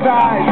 trás.